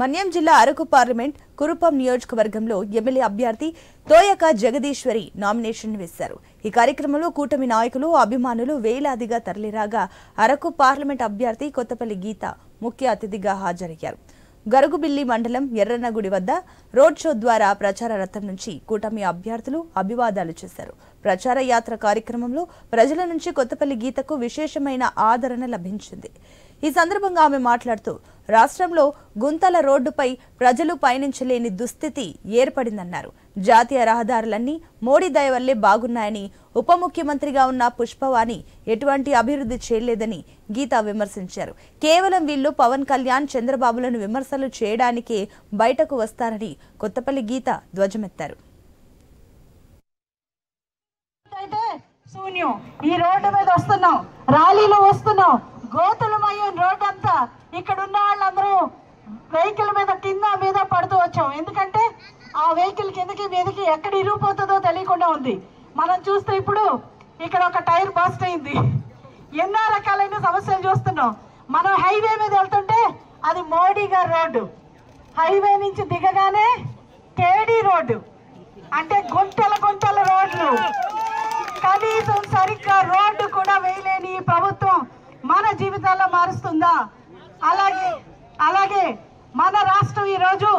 మన్యం జిల్లా అరకు పార్లమెంట్ కురుపం నియోజకవర్గంలో ఎమ్మెల్యే అభ్యర్థి తోయక జగదీశ్వరి నామినేషన్ వేశారు. ఈ కార్యక్రమంలో కూటమి నాయకులు అభిమానులు వేలాదిగా తరలిరాగా అరకు పార్లమెంట్ అభ్యర్థి కొత్తపల్లి గీత ముఖ్య అతిథిగా హాజరయ్యారు. గరుగుబిల్లి మండలం ఎర్రన్నగుడి వద్ద రోడ్ షో ద్వారా ప్రచార రథం నుంచి కూటమి అభ్యర్థులు అభివాదాలు చేశారు. ప్రచార యాత్ర కార్యక్రమంలో ప్రజల నుంచి కొత్తపల్లి గీతకు విశేషమైన ఆదరణ లభించింది. ఈ సందర్భంగా ఆమె మాట్లాడుతూ రాష్ట్రంలో గుంతల రోడ్డుపై ప్రజలు పయనించలేని దుస్థితి ఏర్పడిందన్నారు. జాతీయ రహదారులన్నీ మోడీ దయ వల్లే బాగున్నాయని ఉప ముఖ్యమంత్రిగా ఉన్న పుష్పవాణి ఎటువంటి అభివృద్ధి చేయలేదని గీత విమర్శించారు. కేవలం వీళ్ళు పవన్ కళ్యాణ్ చంద్రబాబులను విమర్శలు చేయడానికే బయటకు వస్తారని కొత్తపల్లి గీత ధ్వజమెత్తారు. శూన్యం. ఈ రోడ్డు మీద వస్తున్నాం. ర్యాలీలో వస్తున్నాం. గోతులమయ్యే రోడ్ అంతా ఇక్కడ ఉన్న వాళ్ళందరూ వెహికల్ మీద కింద మీద పడుతూ వచ్చాం. ఎందుకంటే ఆ వెహికల్ కిందకి మీదకి ఎక్కడ ఇరిగిపోతుందో తెలియకుండా ఉంది. మనం చూస్తే ఇప్పుడు ఇక్కడ ఒక టైర్ బస్ట్ అయింది. ఎన్నో రకాలైన సమస్యలు చూస్తున్నాం. మనం హైవే మీద వెళ్తుంటే అది మోడీ గారి రోడ్డు. హైవే నుంచి దిగగానే కేడీ రోడ్డు. అంటే గుంటల గుంటల రోడ్లు. కనీసం సరిగ్గా రోడ్ మన జీవితాల్లో మారుస్తుందా? అలాగే అలాగే మన రాష్ట్రం ఈరోజు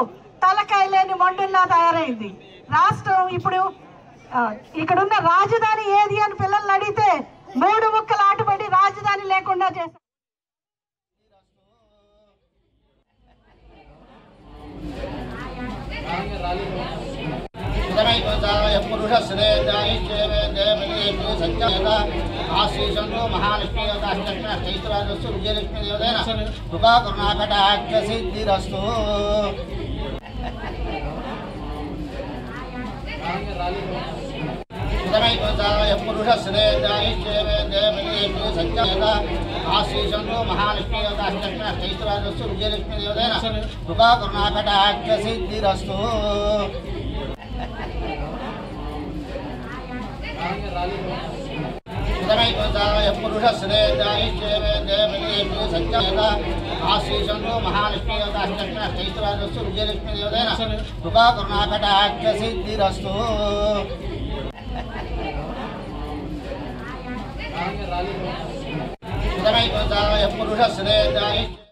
తలకాయ లేని మండుల్లా తయారైంది. రాష్ట్రం ఇప్పుడు ఇక్కడున్న రాజధాని ఏది అని పిల్లల్ని అడిగితే మూడు ముక్కలు ఆటపడి రాజధాని లేకుండా చేశారు సుతమైకోచాయ పురుషశ్రేదాయిశ్చేవేదేవదేవి సత్యేత ఆశీషంలో మహాలక్ష్మీ దేవతాష్టైశ్వరాజస్సు విజయలక్ష్మీ దేవతైన కృపా కరుణాకటాక్ష సిద్ధిరస్తు సుతమైకోచాయ పురుషశ్రేదాయిశ్చేవేదేవదేవి సత్యేత ఆశీషంలో మహాలక్ష్మీ దేవతాష్టైశ్వరాజస్సు విజయలక్ష్మీ దేవతైన కృపా కరుణాకటాక్ష సిద్ధిరస్తు సుతమైకోచాయ పురుషశ్రేదాయిశ్చేవేదేవదేవి సత్యేత ఆశీషంలో మహాలక్ష్మీ దేవతాష్టైశ్వరాజస్సు విజయలక్ష్మీ దేవతైన కృపా కరుణాకటాక్ష సిద్ధిరస్తు సుతమైకోచాయ పురుషశ్రేదాయిశ్చే